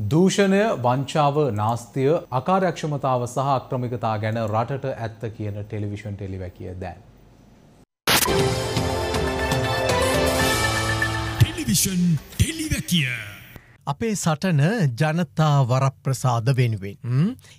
දූෂණය වංචාව නාස්තිය අකාර්යක්ෂමතාව සහ අක්‍රමිකතා ගැන රටට ඇත්ත කියන ටෙලිවිෂන් ටෙලිවැකිය දැන්. ටෙලිවිෂන් ටෙලිවැකිය. අපේ සටන ජනතා වරප්‍රසාද වෙනුවෙන්.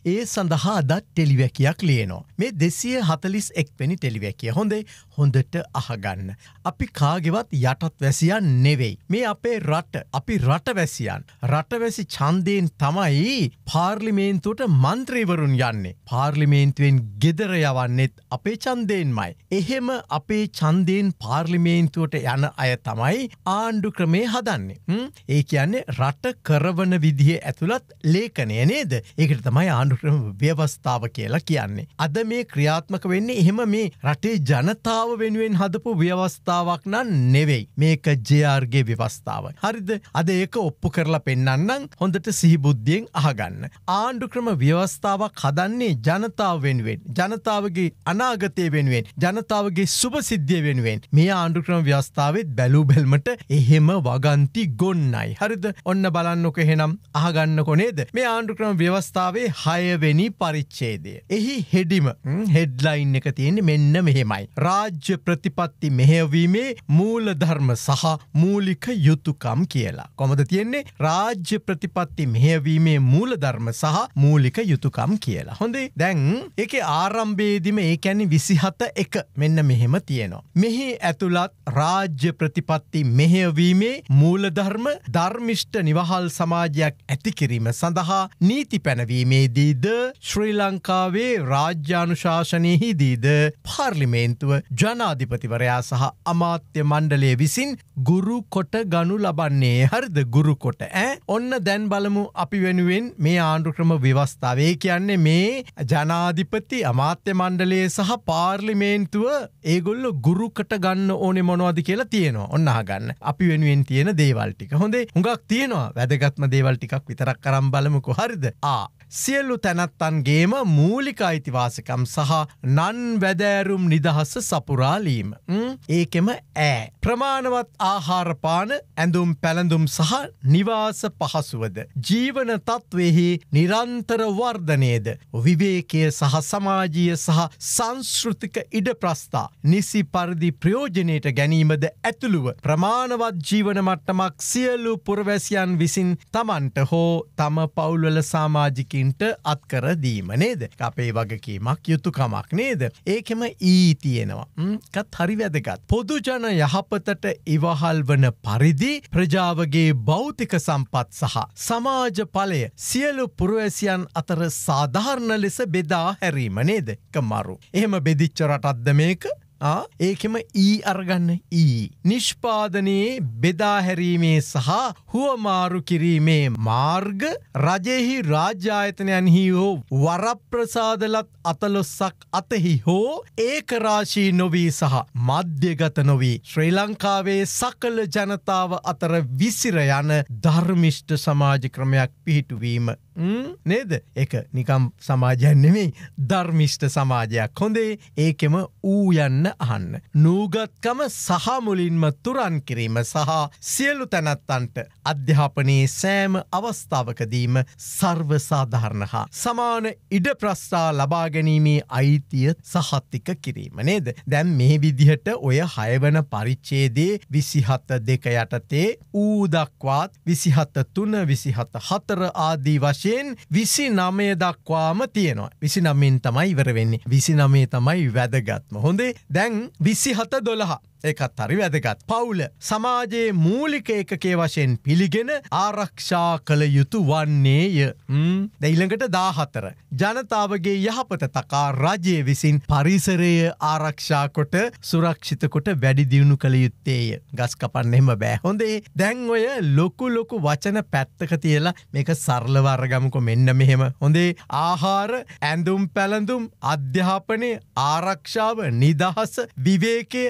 ඒ සඳහා දත් ටෙලිවැකියක් ලියනවා. මේ දෙසිය හතලිස් එක්වැනි ටෙලිවැකිය හොඳේ හොඳට අහගන්න. අපි කාගෙවත් යටත් වැසියන් නෙවෙයි. මේ අපේ රට අපි රටවැසියන්. රටවැසි චන්දයෙන් තමයි පාර්ලිමේන්තුවට මන්ත්‍රීවරුන් යන්නේ. පාර්ලිමේන්තුවෙන් ගෙදර යවන්නෙත් අපේ චන්දයෙන්මයි. එහෙම අපේ චන්දයෙන් පාර්ලිමේන්තුවට යන අය තමයි ආණ්ඩු ක්‍රමේ හදන්නේ. ඒ කියන්නේ රට රට කරවන විදිහ ඇතුළත් ලේකනය නේද ඒකට තමයි ආණ්ඩුක්‍රම ව්‍යවස්ථාව කියලා කියන්නේ. අද මේ ක්‍රියාත්මක වෙන්නේ එහෙම මේ රටේ ජනතාව වෙනුවෙන් හදපු ව්‍යවස්ථාවක් නම් නෙවෙයි මේක ජයාර්ගේ ව්‍යවස්ථාව. හරිද අද ඒක ඔප්පු කරලා පෙන්න්නම් හොඳට සිහිබුද්ධියෙන් අහගන්න. ආණ්ඩුක්‍රම ව්‍යවස්ථාවක් හදන්නේ ජනතාව වෙනුවෙන් ජනතාවගේ අනාගතය වෙනුවෙන් ජනතාවගේ සුභසිද්ධිය වෙනුවෙන් මේ ආණ්ඩුක්‍රම ව්‍යවස්ථාවත් බැලූ බැල්මට එහෙම වගන්ති ගොන්නයි. හරිද ඔන්න බලන්නක එහෙනම් අහගන්න කොනේද මේ ආණ්ඩුක්‍රම ව්‍යවස්ථාවේ හයවෙනි පරිච්චේදය. එහි හෙඩිම හෙඩ්ලයින් එක තියෙන්නේ මෙන්න මෙහෙමයි. රාජ්‍ය ප්‍රතිපත්ති මෙහෙවීමේ මූල ධර්ම සහ මූලික යුතුකම් කියලා. කොමද තියෙන්නේ රාජ්‍ය ප්‍රතිපත්ති මෙහෙවීමේ මූල ධර්ම සහ මූලික යුතුකම් කියලා. හොඳේ දැන් එක ආරම්භේදිම ඒ ඇනි විසිහත එක මෙන්න මෙහෙම තියෙනවා. මෙහි ඇතුළත් රාජ්‍ය ප්‍රතිපත්ති මෙහෙවීමේ මූලධර්ම ධර්මිෂ්ට නිව ඉවහල් සමාජයක් ඇතිකිරීම සඳහා නීති පැනවීමේදීද ශ්‍රී ලංකාවේ රාජ්‍යානුශාසනයහිදීද පාර්ලිමේන්තුව ජනාධිපතිවරයා සහ අමාත්‍ය මණ්ඩලය විසින් ගුරු කොට ගනු ලබන්නේ හරිද? ගුරු කොට ඇ ඔන්න දැන් බලමු අපි වෙනුවෙන් මේ ආණ්ඩුක්‍රම ව්‍යවස්ථාවේ කියන්නේ මේ ජනාධිපති අමාත්‍ය මණ්ඩලේ සහ පාර්ලිමේන්තුව ඒගොල්ල ගුරුකට ගන්න ඕනෙ මොනවද කියලා තියෙනවා. ඔන්නහ ගන්න අපි වෙනුවෙන් තියෙන දේවල්ටික හොඳේ හුඟක් තියෙනවා. වැදගත්ම දේවල් ටිකක් විතරක් කරම් බලමුකු හරිද ආ සියල්ලු තැනත්තන්ගේම මූලික අයිතිවාසකම් සහ නන් වැදෑරුම් නිදහස්ස සපුරාලීම. ඒකෙම ඇ. ප්‍රමාණවත් ආහාරපාන ඇඳුම් පැළඳුම් සහ නිවාස පහසුවද. ජීවන තත්වෙහි නිරන්තර වර්ධනයද. විවේකය සහ සමාජීය සහ සංස්ෘතික ඉඩ ප්‍රස්ථා. නිසි පරිදි ප්‍රයෝජනයට ගැනීමද ඇතුළුව. ප්‍රමාණවත් ජීවන මට්ටමක් සියලු පුරවැසියන් විසින් තමන්ට හෝ තම පවුල්වල සාමාජික ලාංකිකින්ට අත්කර දීම නේද. අපේ වගකීමක් යුතුකමක් නේද. ඒකෙම ඊ තියෙනවා. කත් හරි වැදගත්. පොදුජන යහපතට ඉවහල් වන පරිදි ප්‍රජාවගේ භෞතික සම්පත් සහ සමාජ පලය සියලු පුරුවැසියන් අතර සාධාරණ ලෙස බෙදා හැරීම නේද. කමරු. එහෙම බෙදිච්ච රටත්ද මේක ඒකෙම ඊ අරගන්න ඊ. නිෂ්පාදනයේ බෙදාහැරීමේ සහ හුවමාරු කිරීමේ මාර්ග රජෙහි රාජ්‍යායතනයන්හි හෝ වරප්‍රසාදලත් අතලොස්සක් අතහි හෝ ඒකරාශී නොවී සහ මධ්‍යගත නොවී ශ්‍රී ලංකාවේ සකල ජනතාව අතර විසිර යන ධර්මිෂ්ට සමාජ ක්‍රමයක් පිහිටුවීම නේද එක නිකම් සමාජයන්නෙමේ ධර්මිෂ්ට සමාජයක් හොඳේ ඒකෙම ඌ යන්න අහන්න. නූගත්කම සහමුලින්ම තුරන් කිරීම සහ සියලු තැනැත්තන්ට අධ්‍යාපනයේ සෑම අවස්ථාවකදීම සර්වසාධාරණ හා සමාන ඉඩ ප්‍රස්ථා ලබාගැනීමේ අයිතිය සහත්තික කිරීම නේද. දැන් මේ විදිහට ඔය හයවන පරිච්චේදේ විසිහත්ත දෙක යටතේ ඌදක්වාත් විසිහත්ත තුන විසිහත්ත හතර ආදී වශයෙන් විසි නමය දක්වාම තියෙනවා. විසි නමින් තමයි ඉවර වෙන්නේ. විසි නමේ තමයි වැදගත්ම. හොඳේ? දැන් විසිහත දොළහා. ඒකත් හරි වැදගත්. පවුල සමාජයේ මූලික එකකේ වශයෙන් පිළිගෙන ආරක්ෂා කළ යුතු වන්නේය. දෙයිළඟට දාහතර. ජනතාවගේ යහපත තකා රජය විසින් පරිසරය ආරක්ෂා කොට සුරක්ෂිත කොට වැඩි දියුණු කළ යුත්තේය. ගස් කපන්න එම බෑහොඳේ දැන් ඔය ලොකු ලොකු වචන පැත්තක තියලා මේක සරලවර්ගමුක මෙන්න මෙහෙම හොඳේ ආහාර ඇඳුම් පැළඳුම් අධ්‍යාපනය ආරක්ෂාව නිදහස විවේකය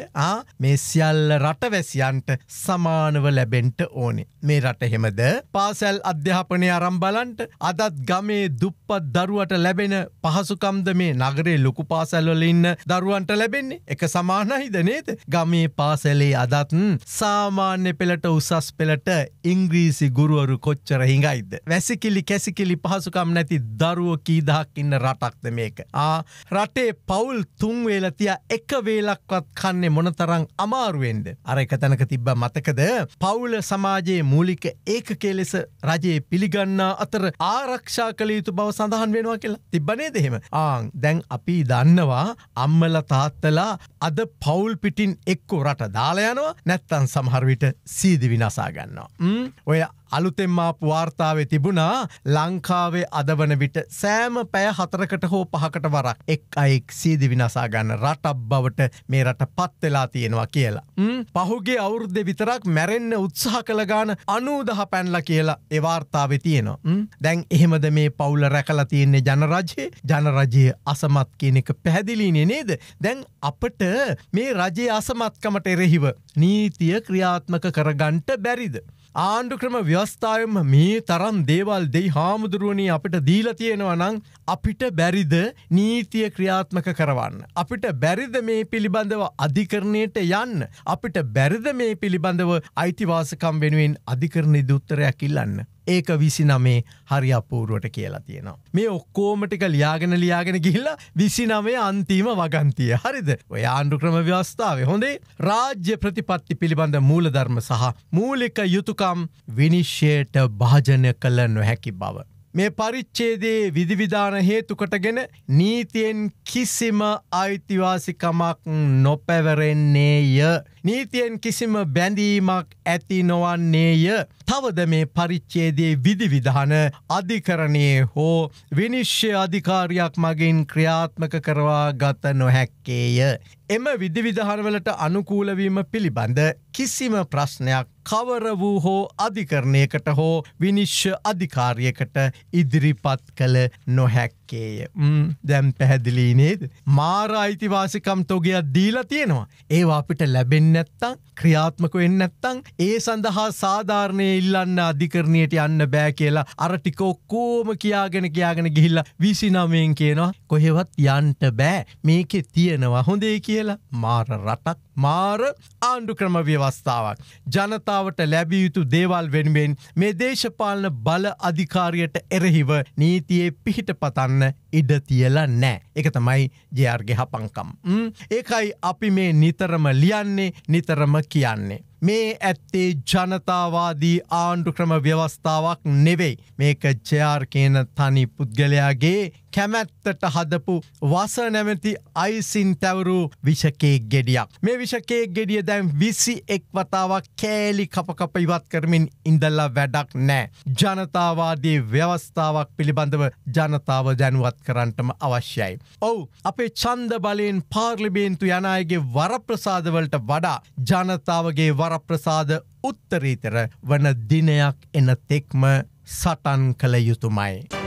මේ සියල්ල රටවැසියන්ට සමානව ලැබෙන්ට ඕනේ. මේ රට හෙමද පාසැල් අධ්‍යාපනය අරම්බලන්ට අදත් ගමේ දුප්පත් දරුවට ලැබෙන පහසුකම්ද මේ නගරේ ලොකු පාසැල්වල ඉන්න දරුවන්ට ලැබෙන්නේ එක සමානහිද නේද ගමේ පාසැලේ අදත්න් සාමාන්‍ය පෙළට උසස් පෙළට ඉංග්‍රීසි ගුරුවරු කොච්චර හිඟයිද. වැසිකිලි කැසිකිලි පහසුකම් නැති දරුව කීදහක් ඉන්න රටක්ද මේක. ආ රටේ පවුල් තුන්වේලතිය එක වේලක්වත් කන්නේ මොනතරං අමාරුවෙන්ද. අර එක තැනක තිබ්බ මතකද පවුල සමාජයේ මූලික ඒක කෙලෙස රජයේ පිළිගන්නා අතර ආරක්ෂා කළ යුතු බව සඳහන් වෙනවා කියලා තිබ්බනේ දෙහෙම ආං දැන් අපි දන්නවා අම්මල තාත්තලා අද පවුල් පිටින් එක්කෝ රට දාලයනවා නැත්තන් සමහරවිට සීදි විනාසා ගන්නවා. ඔය අලුතෙම්මාපු වාර්තාවේ තිබුණා ලංකාවේ අදවන විට සෑම පැය හතරකට හෝ පහකට වරක් එක් අයෙක් සීදි විනාසා ගන්න රටක් බවට මේ රට පත්වෙලා තියෙනවා කියලා. පහුගේ අවුරුද්ධ විතරක් මැරෙන්න්න උත්සාහ කළ ගාන අනූදහ පැන්ල කියලා එවාර්තාව තියෙනවා. දැන් එහෙමද මේ පවුල රැකල තියෙන්නේ ජනරජයේ ජනරජයේ අසමත් කියන එක පැහැදිලිනේ නේද. දැන් අපට මේ රජයේ අසමත්කමට එරෙහිව නීතිය ක්‍රියාත්මක කරගන්ට බැරිද. ආණ්ඩු ක්‍රම ව්‍යවස්ථාවම මේ තරම් දේවල් දෙයි හාමුදුරුවනී අපිට දීල තියෙනවා නං අපිට බැරිද නීතිය ක්‍රියාත්මක කරවන්න. අපිට බැරිද මේ පිළිබඳව අධිකරණයට යන්න. අපිට බැරිද මේ පිළිබඳව අයිතිවාසකම් වෙනුවෙන් අධිකරණ දුත්තරයක් ඉල්ලන්න. ඒක විසි නමේ හරි අපූරුවට කියලා තියෙනවා. මේ ඔක්කෝමටික ලියාගෙන ලියාගෙන ගිහිල්ලා විසි නමේ අන්තිම වගන්තිය හරිද ඔය ආණ්ඩු ක්‍රම ව්‍යවස්ථාව හොඳේ රාජ්‍ය ප්‍රතිපත්ති පිළිබඳ මූලධර්ම සහ මූලික යුතුකම් විනිශ්ෂයට භාජනය කළ නොහැකි බව. මේ පරිච්චේදේ විධවිධාන හේතුකටගෙන නීතියෙන් කිසිම අයිතිවාසිකමක් නොපැවරෙන්නේය. නීතියෙන් කිසිම බැඳීමක් ඇති නොවන්නේය. තවද මේ පරිච්චේදේ විධවිධාන අධිකරණයේ හෝ විනිශ්්‍ය අධිකාරයක් මගින් ක්‍රියාත්මක කරවා ගත නොහැක්කේය. එම විධවිධානවලට අනුකූලවීම පිළිබඳ කිසිම ප්‍රශ්නයක් කවර වූ හෝ අධිකරණයකට හෝ විනිශ්්‍ය අධිකාරයකට ඉදිරිපත් කළ නොහැක්කේය. දැම් පැහැදිලී නේද. මාර අයිතිවාසිකම් තොගයක් දීලා තියෙනවා. ඒවා අපිට ලැබෙන් නැත්තං ක්‍රියාත්මක වෙන්න නැත්තං ඒ සඳහා සාධාරණය ඉල්ලන්න අධිකරණයට යන්න බෑ කියලා අරටික ඔක්කෝම කියාගෙන කියාගෙන ගිහිල්ල විසිනමයෙන් කියනවා කොහෙවත් යන්ට බෑ මේකෙ තියෙනවා හොඳේ කියලා මාර රටක් මාර ආණ්ඩු ක්‍රම ව්‍යවස්ථාවක්. ජනතාවට ලැබිය යුතු දේවල් වෙනුවෙන් මේ දේශපාලන බල අධිකාරයට එරෙහිව නීතියේ පිහිට පතන්න ඉඩ තියල නෑ. එක තමයි ජයාර්ගෙ හපංකම්. ඒකයි අපි මේ නිතරම ලියන්නේ නිතරම කියන්නේ. මේ ඇත්තේ ජනතාවාදී ආණ්ඩු ක්‍රම ව්‍යවස්ථාවක් නෙවෙයි. මේක ජයාර් කියන තනි පුද්ගලයාගේ කැමැත්තට හදපු වස නැමැති අයිසින් තැවරු විෂකේ ගෙඩියක්. මේ විෂකේ ගෙඩිය දැන් විසි එක් වතාවක් කෑලි කපකප ඉවත් කරමින් ඉඳල්ලා වැඩක් නෑ. ජනතාවාදී ව්‍යවස්ථාවක් පිළිබඳව ජනතාව දැනුවත් කරන්නටම අවශ්‍යයි. ඔවු අපේ චන්ද බලයෙන් පාර්ලිබේන්තු යනයගේ වරප්‍රසාදවලට වඩා ජනතාවගේ වරප්‍රසාද උත්තරීතර වන දිනයක් එන තෙක්ම සටන් කළ යුතුමයි.